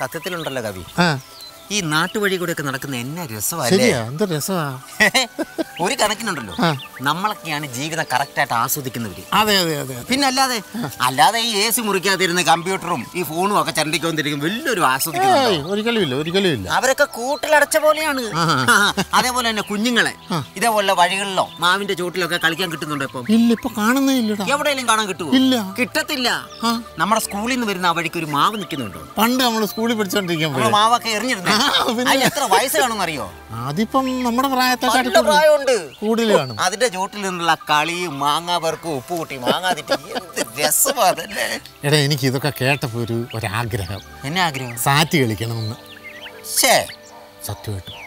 സത്യത്തിലുണ്ടല്ലോ കവി. ഈ നാട്ടുവഴി കൂടെ ഒക്കെ നടക്കുന്ന എന്നാ രസമല്ലേ ശരിയാ എന്ത് രസമാ? ഒരു കണക്കിനുണ്ടല്ലോ. നമ്മളൊക്കെയാണ് ജീവിതം കറക്റ്റായിട്ട് ആസ്വദിക്കുന്നവര്. അതെ അതെ അതെ പിന്നെ അല്ലാതെ അല്ലാതെ ഈ എ സി മുറിക്കാതിരുന്ന കമ്പ്യൂട്ടറും ഈ ഫോണും ഒക്കെ ചണ്ടിക്കൊണ്ടിരിക്കും വലിയൊരു ആസ്വദിക്കുന്നു ഒരിക്കലും അവരൊക്കെ കൂട്ടിലടച്ച പോലെയാണ്. അതേപോലെ തന്നെ കുഞ്ഞുങ്ങളെ ഇതേപോലെ വഴികളിലോ മാവിന്റെ ചോട്ടിലൊക്കെ കളിക്കാൻ കിട്ടുന്നുണ്ടോ ഇപ്പം? ഇല്ല ഇപ്പൊ എവിടെയെങ്കിലും കാണാൻ കിട്ടുമോ ഇല്ല. കിട്ടത്തില്ല. നമ്മുടെ സ്കൂളിൽ നിന്ന് വരുന്ന ആ വഴിക്ക് ഒരു മാവ് നിൽക്കുന്നുണ്ടോ? പണ്ട് നമ്മൾ സ്കൂളിൽ പഠിച്ചോണ്ടിരിക്കുമ്പോൾ മാവൊക്കെ എറിഞ്ഞിരുന്നേ. എത്ര വയസ്സ് കാണുമെന്ന് അറിയോ അതിപ്പം നമ്മുടെ നല്ല പ്രായമുണ്ട്. കൂടുതൽ കാണും. അതിന്റെ ചോട്ടിൽ നിന്നുള്ള കളി മാങ്ങാ പെറുക്കും ഉപ്പ് കൂട്ടി മാങ്ങാ എടാ എനിക്ക് ഇതൊക്കെ കേട്ടപ്പോ ഒരു ഒരാഗ്രഹം. എന്നെ ആഗ്രഹം? സാറ്റ് കളിക്കണമെന്ന്. ഷേ സത്യമായിട്ടും.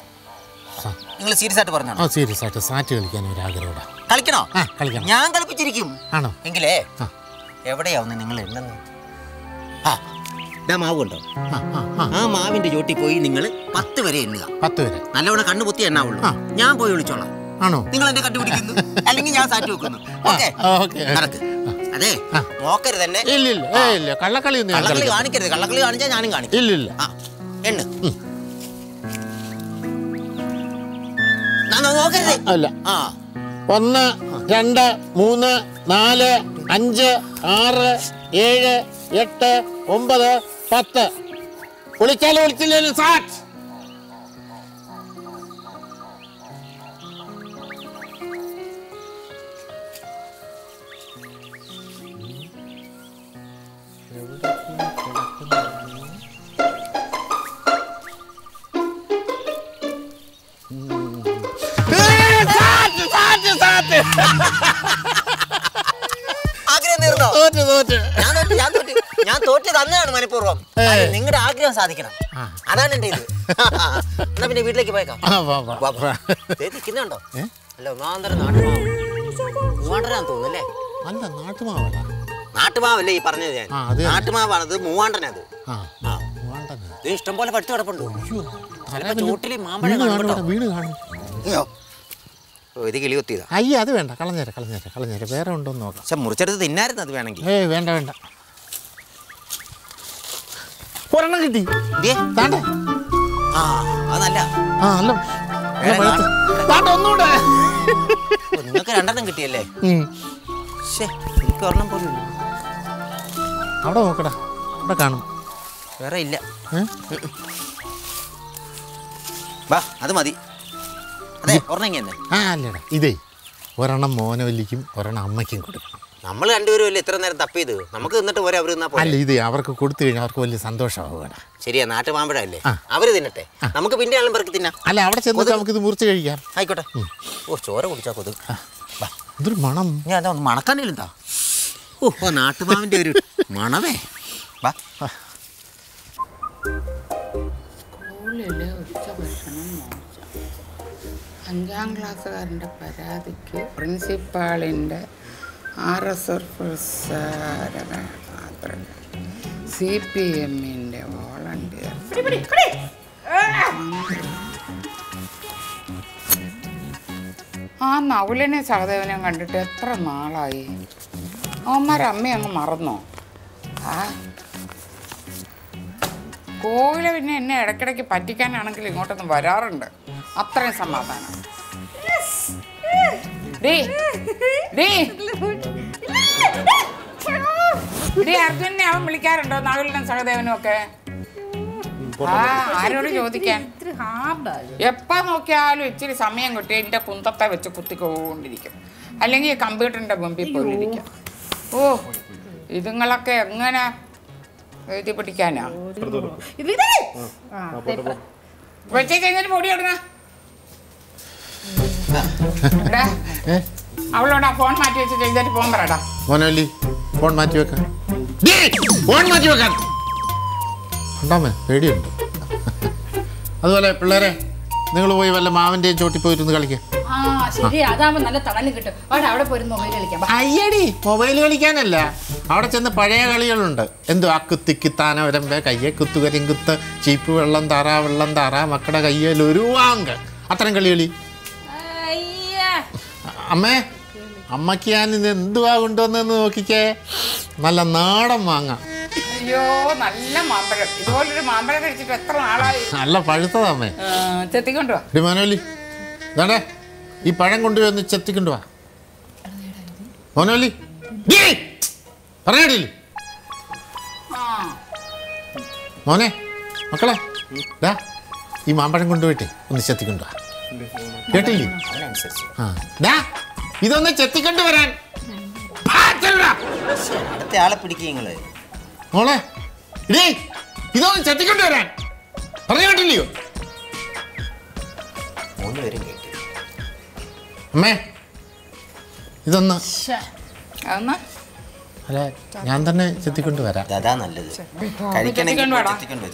നിങ്ങൾ സീരിയസ് ആയിട്ട് പറഞ്ഞോ ആ സീരിയസ് ആയിട്ട് സാറ്റ് കളിക്കാൻ ഒരു ആഗ്രഹം കളിക്കണോ? ആ കളിക്കണം. ഞാൻ കളിപ്പിച്ചിരിക്കും. ആണോ? എങ്കിലേ. എവിടെയാവുന്ന നിങ്ങൾ എന്നു ആ ഇതാ മാവ് കണ്ടോ ആ മാവിന്റെ ചോട്ടിൽ പോയി നിങ്ങൾ പത്ത് വരെ എണ്ണുക. പത്ത് വരെ. നല്ലവണ്ണം കണ്ണു പൊത്തി എണ്ണാവുള്ളൂ ഞാൻ പോയി വിളിച്ചോളാം ആണോ? നിങ്ങൾ എന്നെ കണ്ടുപിടിക്കുന്നു. അല്ലെങ്കിൽ ഞാൻ സാറ്റ് വെക്കുന്നു. നടക്ക്. അതെ നോക്കരുത് തന്നെ ഇല്ല ഇല്ല. കള്ളക്കളി കള്ളക്കളി കാണിക്കരുത്. കള്ളക്കളി കാണിച്ചാൽ ഞാനും കാണിക്കും. ഇല്ല ഇല്ല. എണ്ണ്. അല്ല. ആ. ഒന്ന് രണ്ട് മൂന്ന് നാല് അഞ്ച് ആറ് ഏഴ് എട്ട് ഒമ്പത് പത്ത്. വിളിച്ചാലും വിളിച്ചില്ലേലും സാറ്റ്. ആഗ്രഹം തീർന്നോ തോറ്റ് തോറ്റ്. ഞാൻ തോറ്റ് ഞാൻ തോറ്റ്. ഞാൻ തോറ്റ് തന്നെയാണ് മനഃപൂർവം. നിങ്ങളുടെ ആഗ്രഹം സാധിക്കണം. അതാണ് എന്റെ ഇത്. എന്നാ പിന്നെ വീട്ടിലേക്ക് പോയേക്കാം. നിൽക്കുന്നുണ്ടോ? അല്ല ഒന്നാന്തരം നാട്ടുമാവ്. മൂവാണ്ടനാന്ന് തോന്നുന്നല്ലേ അല്ല? നാട്ടുമാവടാ നാട്ടുമാവല്ലേ. ഈ പറഞ്ഞത് ഞാൻ. നാട്ടുമാവാണ് അത് മൂവാണ്ടനത് ഇത് ഇഷ്ടം പോലെ പഠിച്ചു കിടപ്പുണ്ട്. ചോട്ടിൽ മാമ്പഴം അയ്യോ. ഇത് കിളി കുത്തിയതാ. അയ്യ അത് വേണ്ട. കളഞ്ഞേരാ കളഞ്ഞേരാ കളഞ്ഞേരാ. വേറെ ഉണ്ടോന്ന് നോക്കാം. പക്ഷെ മുറിച്ചെടുത്ത് തിന്നായിരുന്നു അത് വേണമെങ്കിൽ. ഏയ് വേണ്ട വേണ്ട. ഒരെണ്ണം കിട്ടി. ആ ആ അല്ല. ഒന്നുകൂടെ. നിങ്ങൾക്ക് രണ്ടെണ്ണം കിട്ടിയല്ലേ? ഉം. ശേ എനിക്ക് ഒരെണ്ണം പോലും അവിടെ നോക്കടാ. അവിടെ കാണും. വേറെ ഇല്ല. വാ അത് മതി. അതെ ഒരെണ്ണം ഇതേ ഒരെണ്ണം മോനവല്ലിക്കും ഒരെണ്ണം അമ്മയ്ക്കും കൊടുക്കണം. നമ്മൾ രണ്ടുപേരും അല്ലേ ഇത്ര നേരം തപ്പിയത് നമുക്ക് നിന്നിട്ട് പോരെ അവർ അല്ല പോലെ ഇത് അവർക്ക് കൊടുത്തു കഴിഞ്ഞാൽ അവർക്ക് വലിയ സന്തോഷമാവുകയാണ് ശരിയാ നാട്ടുമാമ്പഴല്ലേ ആ. അവർ തിന്നട്ടെ. നമുക്ക് പിന്നെ ആളും പെറുക്കി തിന്നാം. അല്ല അവിടെ ചെന്ന് നമുക്ക് ഇത് മുറിച്ച് കഴിക്കാം. ആയിക്കോട്ടെ. ഓ ചോര കുടിച്ചാ കൊതു വാ. ഇതൊരു മണം. ഞാൻ അതാ ഒന്ന് മണക്കാനില്ലെന്താ ഓ ഓ നാട്ടുമാവിന്റെ ഒരു മണമേ വാ. ഉച്ചഭക്ഷണം അഞ്ചാം ക്ലാസ്സുകാരന്റെ പരാതിക്ക് പ്രിൻസിപ്പാളിന്റെ R S S C P എമ്മിന്റെ വോളണ്ടിയർ. ആ നവുലനെ സഹദേവനെ കണ്ടിട്ട് എത്ര നാളായി? അവന്മാരെ അമ്മ അങ്ങ് മറന്നോ? ആ. കോവില പിന്നെ എന്നെ ഇടയ്ക്കിടയ്ക്ക് പറ്റിക്കാനാണെങ്കിൽ ഇങ്ങോട്ടൊന്നും വരാറുണ്ട്. അത്രയും സമാധാനം. അർജുനെ അവൻ വിളിക്കാറുണ്ടോ? നാഗുലിനും സഹദേവനും ഒക്കെ? ആ ആരോട് ചോദിക്കാൻ? എപ്പോ നോക്കിയാലും ഇച്ചിരി സമയം കിട്ടി എന്റെ കുന്തത്തെ വെച്ച് കുത്തിക്കൊണ്ടിരിക്കും. അല്ലെങ്കിൽ കമ്പ്യൂട്ടറിന്റെ മുമ്പിൽ പോയിരിക്കും ഓ ഇതുങ്ങളൊക്കെ എങ്ങനെ എഴുതി പിടിക്കാനാ? വെച്ച് കഴിഞ്ഞിട്ട് പൊടി ഏ അവളോട് ഫോൺ മാറ്റി വെച്ച് ചെയ്തിട്ട് ഫോൺ പറയടാ. ഫോൺ മാറ്റി വെക്കാൻ. ഫോൺ മാറ്റി വെക്കാൻ. ഉണ്ടാമേ പേടിയുണ്ട്. അതുപോലെ പിള്ളേരെ നിങ്ങൾ പോയി വല്ല മാവിന്റെയും ചോട്ടി പോയിരുന്ന് കളിക്കാം. അയ്യടി മൊബൈൽ കളിക്കാനല്ല. അവിടെ ചെന്ന് പഴയ കളികളുണ്ട്. എന്തോ ആ കുത്തിക്ക് താനവരമ്പ കയ്യെ കുത്തുകരിങ്കുത്ത് ചീപ്പ് വെള്ളം താറാ വെള്ളം താറാ മക്കളുടെ കയ്യിൽ ഒരു വാങ്ക് അത്തരം കളി കളി. അമ്മേ അമ്മയ്ക്ക് ഞാൻ ഇത് എന്തുവാ കൊണ്ടുവന്നെന്ന് നോക്കിക്കേ. നല്ല നാടൻ മാങ്ങ. അയ്യോ നല്ല മാമ്പഴം. ഇതുപോലൊരു മാമ്പഴം കഴിച്ചിട്ട് എത്ര നാളായി? നല്ല പഴുത്തതാമേ ആ, ചെത്തിക്കൊണ്ടുവാ ഡി മോനോലി ഇതാണ്ടേ ഈ പഴം കൊണ്ടുവന്ന് ചെത്തിക്കൊണ്ടുവാ മോനോലി പറഞ്ഞില്ലേ മോനെ മക്കളെ ഡാ ഈ മാമ്പഴം കൊണ്ടുപോയിട്ടേ ഒന്ന് ചെത്തിക്കൊണ്ട് വാ. കേട്ടില്ലേ? ആ. ഡാ ഇതൊന്ന് ചെത്തിക്കൊണ്ട് വരാൻ. അടുത്ത ആളെ പിടിക്കുക നിങ്ങൾ. മോളെ ഇടേ ഇതൊന്ന് ചെത്തിക്കൊണ്ട് വരാൻ. പറഞ്ഞു കേട്ടില്ലയോ? മൂന്ന് പേരും കേട്ടു. അമ്മേ ഇതൊന്ന്. അല്ല ഞാൻ തന്നെ ചെത്തിക്കൊണ്ട് വരാം. അതാ നല്ലത്. കഴിക്കണെങ്കിൽ ചെത്തിക്കൊണ്ട് വാടാ. ചെത്തിക്കൊണ്ട്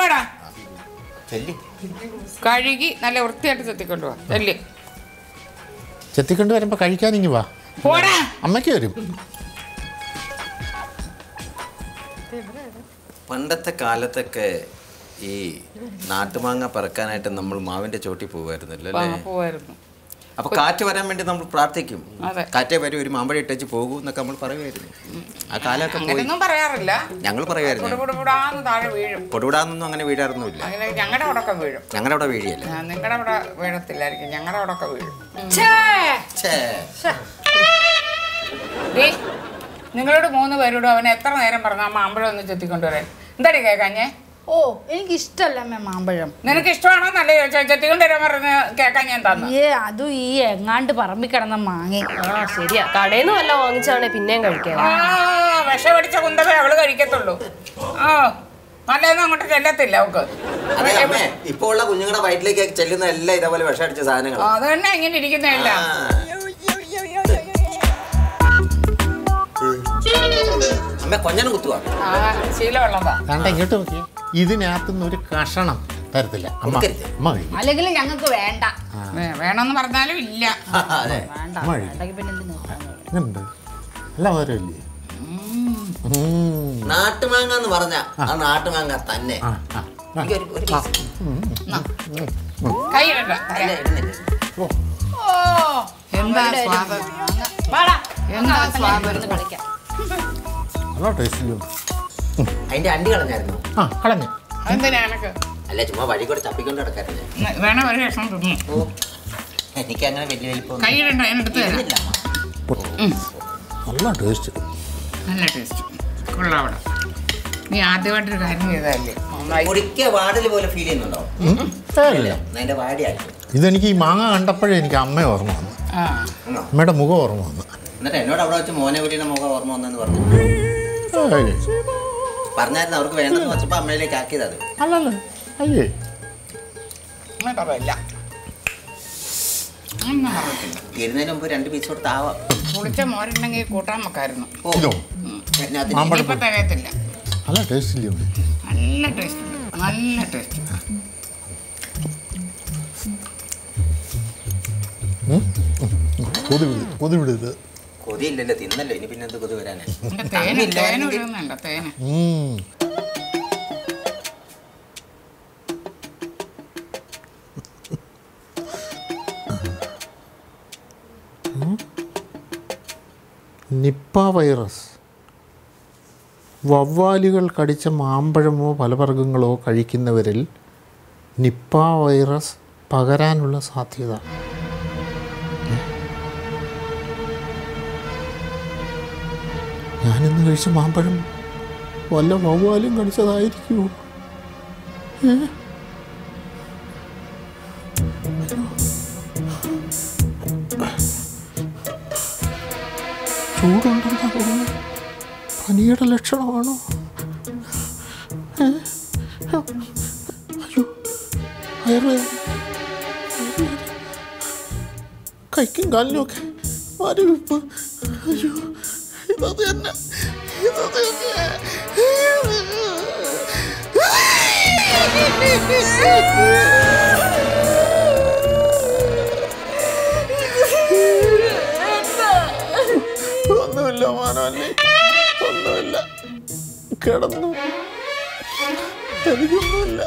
വരും, കഴുകി നല്ല വൃത്തിയായിട്ട് ചെത്തിക്കൊണ്ടുവാ. ചെല്ലി. ചെത്തിക്കൊണ്ട് വരുമ്പോ കഴിക്കാൻ ഇനി വാ. പോടാ. അമ്മയ്ക്ക് വരും. പണ്ടത്തെ കാലത്തൊക്കെ ഈ നാട്ടുമാങ്ങ പറക്കാനായിട്ട് നമ്മൾ മാവിന്റെ ചോട്ടി പോകുമായിരുന്നല്ലോ അല്ലേ? പോവായിരുന്നു. അപ്പൊ കാറ്റ് വരാൻ വേണ്ടി നമ്മൾ പ്രാർത്ഥിക്കും. കാറ്റേ വരും ഒരു മാമ്പഴം ഇട്ടേച്ച് പോകൂ എന്നൊക്കെ നമ്മൾ പറയുമായിരുന്നു. ആ കാലൊക്കെ പോയി. പറയാറില്ല. ഞങ്ങൾ പറയുമായിരുന്നു. പൊടുപുടാന്നൊന്നും അങ്ങനെ വീഴാറൊന്നുമില്ല. ഞങ്ങളുടെ അവിടെ വീഴും. ഞങ്ങളുടെ അവിടെ വീഴിയല്ല? നിങ്ങളുടെ അവിടെ വീഴത്തില്ലായിരിക്കും. ഞങ്ങളുടെ അവിടെ വീഴും. നിങ്ങളോട് മൂന്ന് പേരോടും അവനെ എത്ര നേരം പറഞ്ഞു ആ മാമ്പഴം ഒന്ന് ചെത്തിക്കൊണ്ടുവരാൻ എന്താടി കേക്കാഞ്ഞേ? ഓ എനിക്ക് ഇഷ്ടല്ല അമ്മ മാമ്പഴം നിനക്ക് ഇഷ്ടമാണോ നല്ല പറഞ്ഞ് കേക്കാൻ ഞാൻ തന്നു. ഏ അതും ഈ എങ്ങാണ്ട് പറമ്പി കിടന്ന മാങ്ങ. ആ ശരിയാ. കടയിൽ നിന്ന് വല്ല വാങ്ങിച്ചാണെ പിന്നെയും കഴിക്കാം. ആ വിഷമടിച്ച കുന്തവേ അവൾ കഴിക്കത്തുള്ളൂ. ആ നല്ലതൊന്നും അങ്ങോട്ട് ചെല്ലത്തില്ല അവക്ക് ഇപ്പൊ ഉള്ള കുഞ്ഞുങ്ങളുടെ വയറ്റിലേക്ക് ചെല്ലുന്ന എല്ലാം ഇതേപോലെ വിഷമടിച്ച സാധനങ്ങൾ അത് തന്നെ ഇങ്ങനെ ഇരിക്കുന്നില്ല അമ്മ കൊഞ്ഞനം കുത്തുവാ ആ ശീലമുള്ളതാ കണ്ട ഇങ്ങോട്ട് നോക്കി. ഇതിനകത്തുനിന്ന് ഒരു കഷണം തരത്തില്ല. അമ്മ. അമ്മ കഴിക്കും. അല്ലെങ്കിൽ ഞങ്ങൾക്ക് വേണ്ട. വേണമെന്ന് പറഞ്ഞാലും ഇല്ല. വേണ്ട. അമ്മ കഴിക്കും. മധുരമില്ലേ ഉം. നാട്ടുമാങ്ങ എന്ന് പറഞ്ഞ ആ. നാട്ടുമാങ്ങ തന്നെ. അല്ല, എന്താ സ്വാദം? എന്താ സ്വാദം? കളിക്കാം. നല്ല അതിന്റെ അണ്ടി കളഞ്ഞായിരുന്നു? ആ കളഞ്ഞു. അല്ല ചുമ്മാ വഴി കൂടെ ചപ്പിക്കൊണ്ട് കിടക്കാറില്ലേ വേണം ഒരു തിന്നു. എനിക്ക് അങ്ങനെ വലിയ വലിപ്പം അതിനെടുത്ത് നല്ല ടേസ്റ്റ്. നല്ല ടേസ്റ്റ്. കൊള്ളാം അവിടെ നീ ആദ്യമായിട്ടൊരു കാര്യം ചെയ്തതല്ലേ? പോലെ ഫീൽ ചെയ്യുന്നുണ്ടോ? അതിന്റെ വാടിയാക്കി ഇതെനിക്ക് ഈ മാങ്ങ കണ്ടപ്പോഴേ എനിക്ക് അമ്മ ഓർമ്മ വന്നു. ആ. അമ്മയുടെ മുഖം ഓർമ്മ വന്നു. എന്നിട്ട് എന്നോട് അവിടെ വെച്ച് മോനെ കുട്ടിയുടെ മുഖം ഓർമ്മ വന്നെന്ന് പറഞ്ഞു. പറഞ്ഞായിരുന്നു അവർക്ക് വേണ്ടെന്ന് വെച്ചപ്പോ അമ്മയിലേക്ക് ആക്കിയത് അത്. അല്ലല്ല. അയ്യേ. ഒന്നും പറയില്ല. ഇരുന്നതിന് മുമ്പ് രണ്ട് പീസ് കൊടുത്ത് ആവാം. പുളിച്ച മോരുണ്ടെങ്കിൽ കൂട്ടാൻ വെക്കായിരുന്നു. ഓ. ഇതോ? ഇനിയിപ്പോ തികയത്തില്ല. നല്ല ടേസ്റ്റ് ഇല്ലേ? നല്ല ടേസ്റ്റ് നല്ല ടേസ്റ്റ് കൊതി വിട് കൊതി വിടരുത്. കൊതിയില്ലല്ലോ തിന്നല്ലോ. ഇനി പിന്നെ എന്ത് കൊതി വരാനേ. നിപ്പ വൈറസ്. വവ്വാലുകൾ കടിച്ച മാമ്പഴമോ ഫലവർഗങ്ങളോ കഴിക്കുന്നവരിൽ നിപ്പ വൈറസ് പകരാനുള്ള സാധ്യത. ഞാനിന്ന് കഴിച്ച മാമ്പഴം വല്ല വവ്വാലും കടിച്ചതായിരിക്കുമോ ഏ? പനിയുടെ ലക്ഷണമാണോ? അയ്യോ വയറുവേദന. കൈക്കും കാലിനും ഒക്കെ മരവിപ്പ് അയ്യോ ഇതത് തന്നെ ഒന്നുമില്ല മാനവല്ലേ. ഒന്നുമില്ല. കിടന്നു. എനിക്കൊന്നുമില്ല.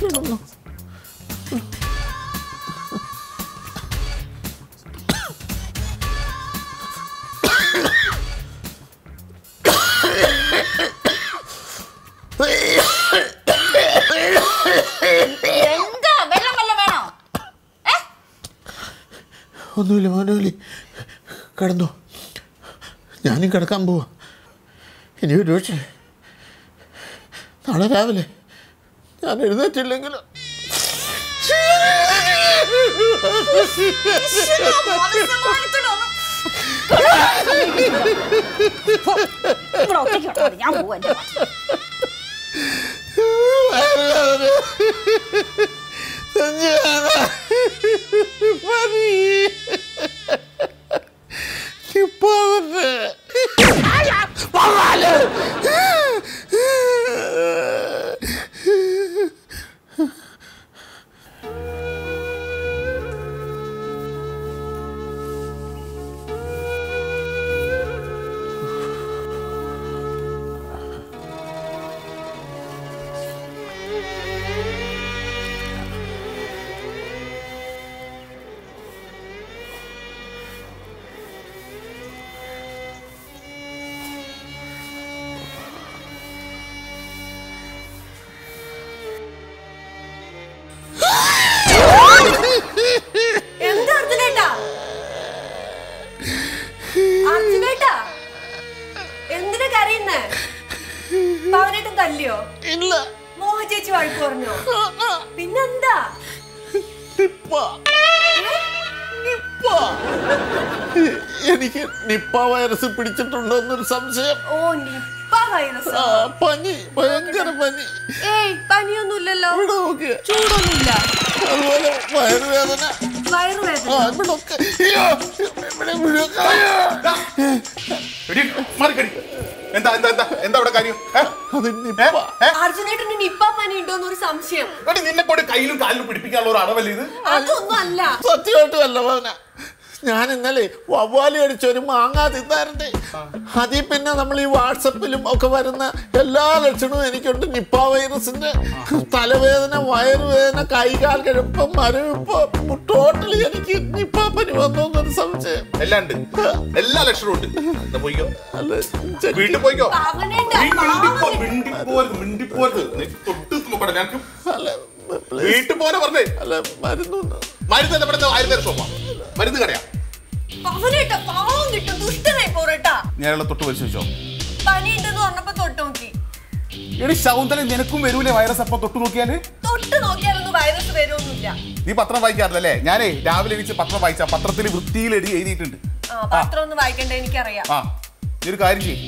കിടന്നു ഒന്നുമില്ല മോനോലി. കിടന്നു. ഞാനും കിടക്കാൻ പോവാ. ഇനി ഒരു പക്ഷേ നാളെ രാവിലെ ഞാൻ എഴുന്നേറ്റില്ലെങ്കിൽ മതി. ഞാൻ പോവാ നിപ്പ വൈറസ് പിടിച്ചിട്ടുണ്ടോ എന്നൊരു സംശയം. ഓ നിപ്പ വൈറസ്? ആ പനി ഭയങ്കര പനി. ഏയ് പനിയൊന്നുമില്ലല്ലോ. ഇവിടെ നോക്കിയ ചൂടൊന്നുമില്ല. അതുപോലെ വയറുവേദന. വയറുവേദന. ആ ഇവിടെ ഒക്കെ അയ്യോ ഇവിടെ മുഴുവൻ അയ്യോ. എടി, മാറിക്കടി. എന്താ എന്താ എന്താ എന്താ അവിടെ കാര്യം? നിപ്പ. പനി ഉണ്ടോന്ന് ഒരു സംശയം. നിന്നെ കൊണ്ട് കയ്യിലും കാലിലും പിടിപ്പിക്കാനുള്ള ഒരു അടവല്ലേ ഇത്? അതൊന്നും അല്ല സത്യമായിട്ടും അല്ല ഞാൻ ഇന്നലെ വവ്വാലി അടിച്ച ഒരു മാങ്ങ തിന്നാറുണ്ട്. അതിൽ പിന്നെ നമ്മൾ ഈ വാട്സപ്പിലും ഒക്കെ വരുന്ന എല്ലാ ലക്ഷണവും എനിക്കുണ്ട്. നിപ്പ വൈറസിന്റെ തലവേദന വയറുവേദന കൈകാൽ കഴുപ്പം മരവിപ്പ് ടോട്ടലി എനിക്ക് നിപ്പ പനി വന്നു എന്നൊരു സംശയം. എല്ലാം ഉണ്ട്. എല്ലാ ലക്ഷണവും ഉണ്ട്. പോയിക്കോ. വീട്ടിൽ പോയിക്കോ. മിണ്ടിപ്പോരുത് മിണ്ടിപ്പോരുത് തൊട്ട് നോക്കട്ടെ. വീട്ടിൽ പോലെ പറഞ്ഞേ. അല്ല മരുന്നൊന്ന് മരുന്ന് എന്താ ഇവിടെ ആയിരത്തി ഷോപ്പാ മരുന്ന് കടയാ ഞാനുള്ള തൊട്ട് പരിശോധിച്ചോ? എടി ശൗന്തല നിനക്കും വരൂലേ വൈറസ് അപ്പൊ തൊട്ട് നോക്കിയാൽ? തൊട്ട് നോക്കിയാലൊന്നും വൈറസ് വരുമൊന്നുമില്ല നീ പത്രം വായിക്കാറില്ലല്ലേ? ഞാനേ രാവിലെ എണീച്ച് പത്രം വായിച്ച പത്രത്തിൽ വൃത്തിയിൽ എഴുതി എഴുതിയിട്ടുണ്ട്. ആ പത്രം ഒന്നും വായിക്കണ്ട എനിക്കറിയാം. ആ നീ ഒരു കാര്യം ചെയ്യ്.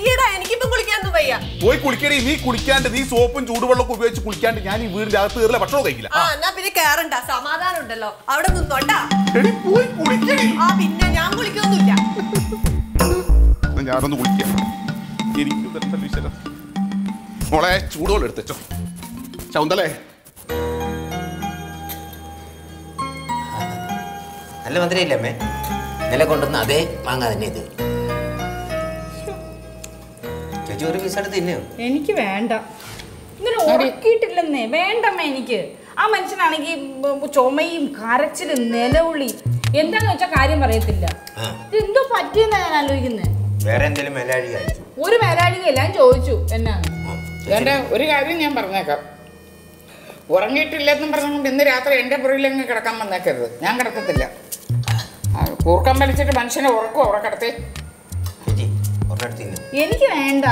അയ്യടാ എനിക്കിപ്പം കുളിക്കാനൊന്നും വയ്യ. പോയി കുളിക്കടി നീ കുളിക്കാണ്ട് നീ സോപ്പും ചൂടുവെള്ളമൊക്കെ ഉപയോഗിച്ച് കുളിക്കാണ്ട് ഞാൻ ഈ വീടിന്റെ അകത്ത് കയറില്ല ഭക്ഷണം കഴിക്കില്ല. ആ എന്നാ പിന്നെ കേറണ്ട സമാധാനം ഉണ്ടല്ലോ. അവിടെ നിന്നോട്ടാ എടി പോയി കുളിക്കടി. ആ പിന്നെ ഞാൻ കുളിക്കൊന്നുമില്ല. ഞാനൊന്ന് കുളിക്കാം. എനിക്ക് ഇതെന്താ വിശരം മോളെ ചൂടുവെള്ളം എടുത്തോ ശൗന്തലേ നല്ല മധുരയില്ലേ അമ്മേ? ഇന്നലെ കൊണ്ടുവന്ന അതേ മാങ്ങ തന്നെ ഇത്. ഒരു പീസ് എടുത്ത് തിന്നോ എനിക്ക് വേണ്ട. ഇങ്ങനെ ഉറക്കിയിട്ടില്ലെന്നേ. വേണ്ടമ്മ എനിക്ക്. ആ മനുഷ്യനാണെങ്കിൽ ചുമയും കരച്ചിലും നിലവിളി എന്താന്ന് വെച്ചാൽ കാര്യം പറയത്തില്ല. ഇതെന്തോ പറ്റിയെന്നാ ഞാൻ ആലോചിക്കുന്നത് വേറെ എന്തെങ്കിലും മേലാഴിക ഒരു മേലാഴികയില്ല. ഞാൻ ചോദിച്ചു. എന്നാണ്? എന്റെ ഒരു കാര്യം ഞാൻ പറഞ്ഞേക്കാം. ഉറങ്ങിയിട്ടില്ലെന്നും പറഞ്ഞുകൊണ്ട് ഇന്ന് രാത്രി എന്റെ പുറയിലെങ്ങ് കിടക്കാൻ വന്നേക്കരുത്. ഞാൻ കിടക്കത്തില്ല. കൂർക്കം വലിച്ചിട്ട് മനുഷ്യനെ ഉറക്കും? അവിടെ കിടത്തി എനിക്ക് വേണ്ട.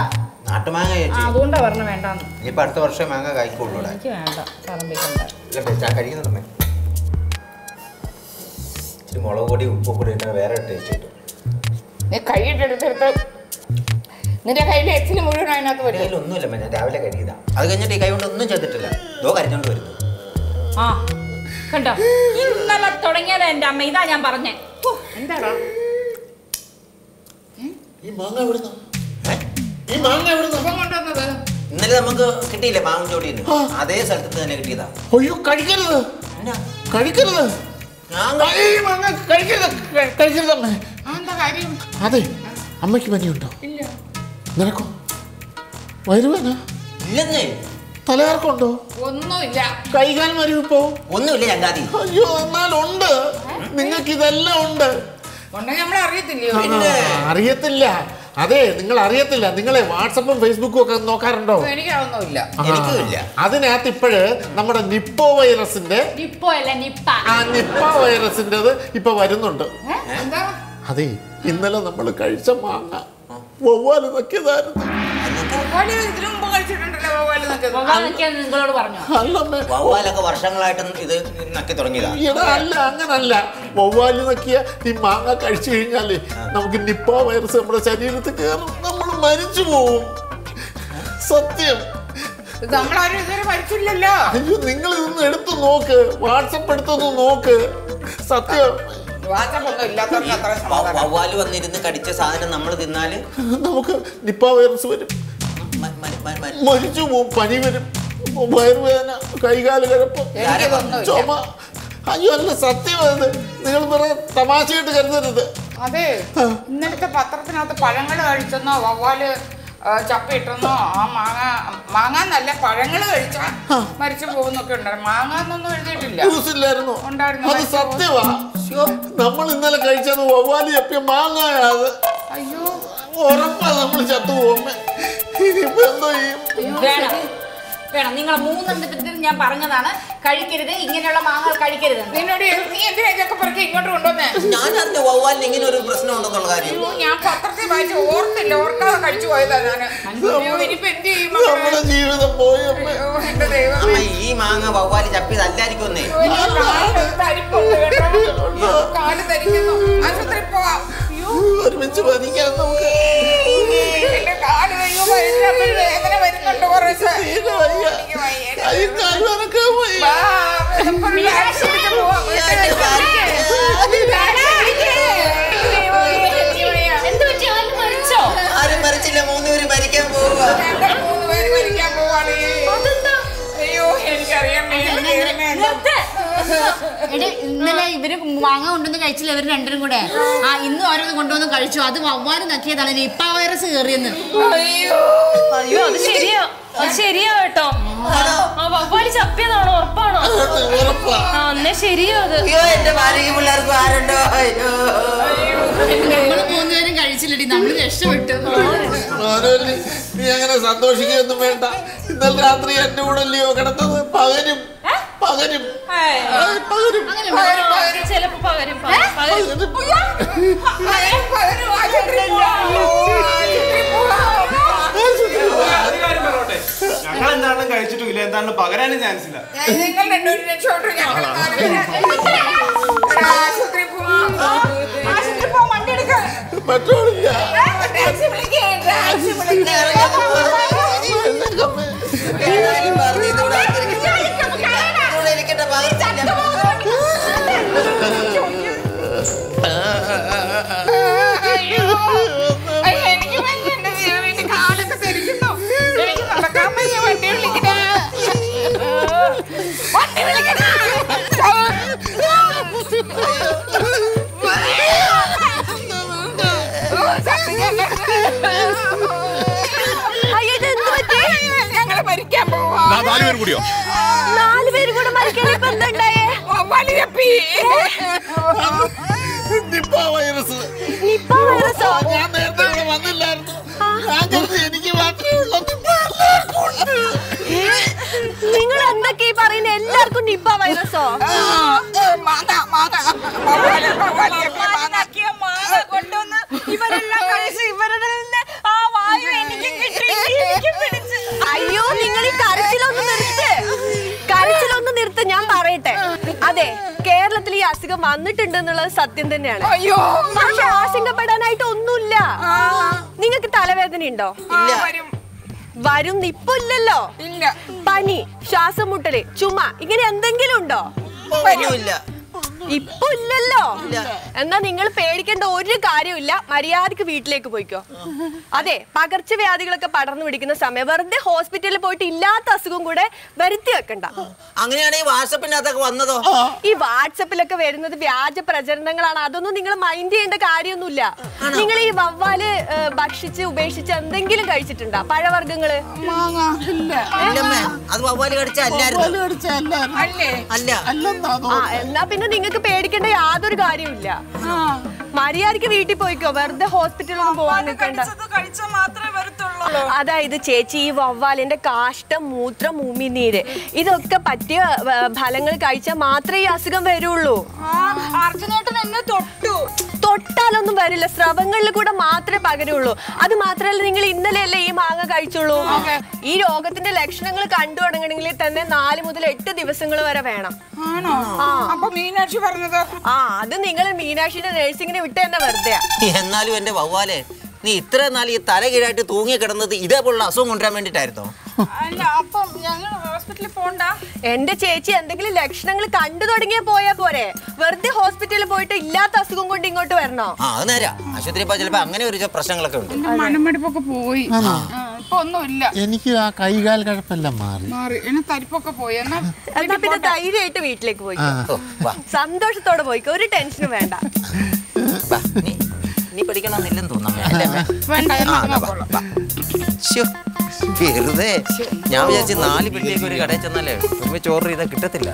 നാട്ടുമാങ്ങ ചേച്ചി അതുകൊണ്ടാ പറഞ്ഞ വേണ്ടെന്ന്. ഇനിയിപ്പോ അടുത്ത വർഷം മാങ്ങ കായ്ക്കുള്ളൂ എനിക്ക് വേണ്ട പറമ്പിക്കണ്ട. കഴിക്കുന്നുണ്ടമ്മേ ഇച്ചിരി മുളക് പൊടി ഉപ്പ് പൊടി ഇട്ടാൽ വേറെ ടേസ്റ്റ് കിട്ടും. നീ കൈയിട്ടെടുത്തെടുത്ത് നിന്റെ കയ്യിലെ എച്ചിന് മുഴുവൻ അതിനകത്ത് വരും. കയ്യിൽ ഒന്നുമില്ല ഞാൻ രാവിലെ കഴുകിയതാ. അത് കഴിഞ്ഞിട്ട് ഈ കൈ കൊണ്ട് ഒന്നും ചെയ്തിട്ടില്ല ദോ കരഞ്ഞോണ്ട് വരുന്നു. ആ കണ്ടോ? ഇന്നലെ തുടങ്ങിയതാ എന്റെ അമ്മ. ഇതാ ഞാൻ പറഞ്ഞേ. എന്താടാ? ഈ മാങ്ങ എവിടുന്ന? ഈ മാങ്ങ എവിടുന്ന? ഇന്നലെ നമുക്ക് കിട്ടിയില്ലേ മാങ്ങ ചോട്ടിന്ന് അതേ സ്ഥലത്ത് തന്നെ കിട്ടിയതാ. അയ്യോ കഴിക്കരുത്. കഴിക്കരുത്. അതെ അമ്മയ്ക്ക് പനിയുണ്ടോ? ഇല്ല. നിനക്കോ? വയറുവേന ഇല്ലെന്നേ. തലകർക്കുണ്ടോ ഒന്നുമില്ല. കൈകാൽ മരുവിപ്പോ? ഒന്നുമില്ല അയ്യോ എന്നാലുണ്ട്. നിങ്ങൾക്ക് ഇതെല്ലാം ഉണ്ട്. അറിയത്തില്ല. അതെ നിങ്ങൾ അറിയത്തില്ല. നിങ്ങളെ വാട്സപ്പും ഫേസ്ബുക്കും ഒക്കെ നോക്കാറുണ്ടോ? എനിക്കതൊന്നുമില്ല എനിക്കില്ല അതിനകത്ത് ഇപ്പോഴ് നമ്മുടെ നിപ്പോ വൈറസിന്റെ നിപ്പോ അല്ല നിപ്പ. ആ നിപ്പ വൈറസിന്റെത് ഇപ്പൊ വരുന്നുണ്ട്. അതെ ഇന്നലെ നമ്മൾ കഴിച്ച മാങ്ങ വവ്വാൽ നോക്കിയതായിരുന്നു. നിങ്ങളോട് പറഞ്ഞു വവ്വാലൊക്കെ വർഷങ്ങളായിട്ട് ഇത് നക്കി തുടങ്ങിയതാണ് അല്ല അങ്ങനല്ല. വവ്വാൽ നക്കിയ ഈ മാങ്ങ കഴിച്ചു കഴിഞ്ഞാൽ നമുക്ക് നിപ്പ വൈറസ് നമ്മുടെ ശരീരത്തിൽ കയറും നമ്മൾ മരിച്ചു പോവും. സത്യം. നമ്മളാരും ഇതുവരെ മരിച്ചില്ലല്ലോ. അയ്യോ നിങ്ങൾ ഇതൊന്ന് എടുത്തു നോക്ക്. വാട്സപ്പ് എടുത്തൊന്ന് നോക്ക്. സത്യം. വവ്വാൽ വന്നിരുന്ന് കടിച്ച സാധനം നമ്മൾ തിന്നാൽ നമുക്ക് നിപ്പ വൈറസ് വരും. മരിച്ചു പോവും. പനി വരും. വയറുവേദന കൈകാൽ കിഴപ്പ്. ചുമ. അയ്യോ അല്ല സത്യം അത്. നിങ്ങൾ വെറുതെ തമാശയായിട്ട് കരുതരുത്. അതെ. ഇന്നലത്തെ പത്രത്തിനകത്ത് പഴങ്ങൾ കഴിച്ചെന്നോ വവ്വാൽ ചപ്പ ഇട്ടെന്നോ ആ മാങ്ങ മാങ്ങ നല്ല പഴങ്ങൾ കഴിച്ചാ മരിച്ചു പോകുന്നൊക്കെ ഉണ്ടായിരുന്നു. മാങ്ങ എന്നൊന്നും എഴുതിയിട്ടില്ല. ന്യൂസ് ഇല്ലായിരുന്നു ഉണ്ടായിരുന്നു. അത് സത്യമാ. നമ്മൾ ഇന്നലെ കഴിച്ചത് വവ്വാലി ചപ്പിയ മാങ്ങായ അത്. അയ്യോ. ഉറപ്പാ നമ്മൾ ചത്തുപോകുമ്പോ ഇനിയിപ്പോ എന്തോ ചെയ്യും? വേണം വേണം. നിങ്ങളെ മൂന്നെണ്ണത്തിൽ ഞാൻ പറഞ്ഞതാണ്. കഴിക്കരുത്. ഇങ്ങനെയുള്ള മാങ്ങകൾ കഴിക്കരുത് നിന്നോട് നീ എന്തിനാ ഇതൊക്കെ ഇങ്ങോട്ട് കൊണ്ടുവന്നേ? ഞാൻ അറിഞ്ഞ വവ്വാലിന് ഇങ്ങനെ ഒരു പ്രശ്നം ഉണ്ടെന്നുള്ള കാര്യം. അയ്യോ, ഞാൻ പത്രത്തിൽ വായിച്ച് ഓർത്തില്ല. ഓർക്കാതെ കഴിച്ചു പോയതാ ഞാൻ അയ്യോ ഇനിയിപ്പോ എന്ത് ചെയ്യും മക്കളെ? നമ്മുടെ ജീവിതം പോയമ്മേ അയ്യോ, എന്റെ. അമ്മ ഈ മാങ്ങ വവ്വാലി ചപ്പിയത് അയ്യോ, കാൽ. തരിക്കുന്നു. ആശുപത്രി പോവാം. ഒരുമിച്ച് പതിക്കാൻ നമുക്ക്. ആരും മരിച്ചില്ല. മൂന്നുപേര് മരിക്കാൻ പോവുക മൂന്നുപേര് മരിക്കാൻ പോവാണ്. ഇന്നലെ ഇവർ മാങ്ങ കൊണ്ടുവന്ന് കഴിച്ചില്ല ഇവർ രണ്ടരും കൂടെ? ആ ഇന്ന് ഓരോന്ന് കൊണ്ടുവന്ന് കഴിച്ചു. അത് വവ്വാൽ നക്കിയതാണ്. നിപ്പ വൈറസ് കയറിയെന്ന് അയ്യോ. അയ്യോ അത് ശരിയാ. അത് ശരിയാ കേട്ടോ. ആ വവ്വാലി ചപ്പിയതാണോ? ഉറപ്പാണോ? ഉറപ്പാ. ആ എന്നേ ശരിയാ അത്. അയ്യോ എന്റെ ഭാര്യയും പിള്ളേർക്കും ആരുണ്ടോ അയ്യോ. നമ്മൾ മൂന്നുപേരും കഴിച്ചില്ലടി. നമ്മൾ രക്ഷപ്പെട്ടു. നീ അങ്ങനെ സന്തോഷിക്കുകയൊന്നും വേണ്ട. ഇന്നലെ രാത്രി എന്റെ കൂടെ അല്ലയോ കിടന്നത്? പകരും. പകരും. ചിലപ്പോ ഞങ്ങൾ എന്താണെങ്കിലും കഴിച്ചിട്ടും ഇല്ല. എന്താണെങ്കിലും പകരാനും ചാൻസ് ഇല്ല. നിങ്ങൾ രണ്ടുപേരും രക്ഷപ്പെട്ടു. മരിക്കാൻ പോവാ നാല് പേര് കൂടിയോ നാല് പേര് കൂടെ മരിക്കാൻ ഇപ്പൊ എന്തുണ്ടായേ നിപ്പ വൈറസ് നിപ്പ വൈറസോ ഞാൻ നേരത്തെ ഇവിടെ വന്നില്ലായിരുന്നു ഞാൻ കരുതി എനിക്ക് മാത്രമേ ഉള്ളൂ നിപ്പ എല്ലാവർക്കും ഉണ്ട്. നിങ്ങൾ എന്തൊക്കെയാ ഈ പറയുന്നത് എല്ലാവർക്കും നിപ്പ വൈറസോ മാതാ മാതാ വലിയപ്പി മാതാ കൊണ്ടുവന്ന് അയ്യോ നിങ്ങൾ ഈ കരച്ചിലൊന്ന് നിർത്ത്. കരച്ചിലൊന്ന് നിർത്ത് ഞാൻ പറയട്ടെ. അതെ കേരളത്തിൽ ഈ അസുഖം വന്നിട്ടുണ്ട് എന്നുള്ളത് സത്യം തന്നെയാണ്. അയ്യോ. പക്ഷെ ആശങ്കപ്പെടാനായിട്ട് ഒന്നുമില്ല. നിങ്ങൾക്ക് തലവേദന ഉണ്ടോ? ഇല്ല. വരും. വരും ഇപ്പൊ ഇല്ലല്ലോ. ഇല്ല. പനി ശ്വാസം മുട്ടൽ ചുമ ഇങ്ങനെ എന്തെങ്കിലും ഉണ്ടോ? ഒന്നുമില്ല. ഇപ്പൊ ഇല്ലല്ലോ. എന്നാ നിങ്ങൾ പേടിക്കേണ്ട ഒരു കാര്യമില്ല മര്യാദയ്ക്ക് വീട്ടിലേക്ക് പോയിക്കോ. അതെ പകർച്ചവ്യാധികളൊക്കെ പടർന്നു പിടിക്കുന്ന സമയം വെറുതെ ഹോസ്പിറ്റലിൽ പോയിട്ട് ഇല്ലാത്ത അസുഖം കൂടെ വരുത്തി വെക്കണ്ട. അങ്ങനെയാണെങ്കിൽ വാട്സപ്പിനകത്തൊക്കെ വന്നതോ? ഈ വാട്സപ്പിലൊക്കെ വരുന്നത് വ്യാജ പ്രചരണങ്ങളാണ്. അതൊന്നും നിങ്ങൾ മൈൻഡ് ചെയ്യേണ്ട കാര്യമൊന്നുമില്ല. നിങ്ങൾ ഈ വവ്വാൽ ഭക്ഷിച്ച് ഉപേക്ഷിച്ച് എന്തെങ്കിലും കഴിച്ചിട്ടുണ്ടോ? പഴവർഗങ്ങൾ? അത് വവ്വാൽ അല്ലേ? എന്നാ പിന്നെ നിങ്ങൾക്ക് പേടിക്കേണ്ട യാതൊരു കാര്യമില്ല മര്യാദയ്ക്ക് വീട്ടിൽ പോയിക്കോ. വെറുതെ ഹോസ്പിറ്റലൊന്നും പോവാൻ നിൽക്കണ്ട. കഴിച്ചാൽ അതായത് ചേച്ചി ഈ വവ്വാലിന്റെ കാഷ്ടം മൂത്രം ഉമിനീര് ഇതൊക്കെ പറ്റിയ ഫലങ്ങൾ കഴിച്ചാൽ മാത്രമേ ഈ അസുഖം വരുള്ളൂ. തൊട്ടു. തൊട്ടാലൊന്നും വരില്ല. സ്രവങ്ങളിൽ കൂടെ മാത്രമേ പകരുള്ളൂ. അത് മാത്രമല്ല നിങ്ങൾ ഇന്നലെയല്ലേ ഈ മാങ്ങ കഴിച്ചുള്ളൂ? ഈ രോഗത്തിന്റെ ലക്ഷണങ്ങൾ കണ്ടു തുടങ്ങണമെങ്കിൽ തന്നെ നാല് മുതൽ എട്ട് ദിവസങ്ങൾ വരെ വേണം. മീനാക്ഷി പറഞ്ഞത്? ആ അത് നിങ്ങൾ മീനാക്ഷിന്റെ നഴ്സിംഗിന് വിട്ട് തന്നെ വെറുതെ എന്നാലും എന്റെ വവ്വാലെ നീ ഇത്ര നാൾ ഈ തലകീഴായിട്ട് തൂങ്ങി കിടന്നത് ഇതേപോലുള്ള അസുഖം കൊണ്ടുവരാൻ വേണ്ടിയിട്ടായിരുന്നോ? അല്ല അപ്പം ഞങ്ങൾ ഹോസ്പിറ്റലിൽ പോണ്ട. എന്റെ ചേച്ചി എന്തെങ്കിലും ലക്ഷണങ്ങൾ കണ്ടു തുടങ്ങിയ പോയാ പോരെ. വെറുതെ ഹോസ്പിറ്റലിൽ പോയിട്ട് ഇല്ലാത്ത അസുഖം കൊണ്ട് ഇങ്ങോട്ട് വരണോ? ആ അത് നേരാ. ആശുപത്രി അങ്ങനെ ഒരു പ്രശ്നങ്ങളൊക്കെ ഉണ്ട്. മണമടുപ്പൊക്കെ മനമെടുപ്പൊക്കെ പോയി ഒന്നുമില്ല. എനിക്ക് ആ കൈകാൽ കഴപ്പെല്ലാം മാറി. മാറി. തരിപ്പൊക്കെ പോയി. പിന്നെ ധൈര്യമായിട്ട് വീട്ടിലേക്ക് പോയി സന്തോഷത്തോടെ പോയിക്കോ. ഒരു ടെൻഷനും വേണ്ട. വാ നീ പഠിക്കണമെന്നില്ലെന്ന് തോന്നുന്നു വെറുതെ. ഞാൻ വിചാരിച്ചു നാല് പെട്ടിയൊക്കെ ഒരു കടയിൽ ചെന്നാലേ ചോറ് ചെയ്താൽ കിട്ടത്തില്ല.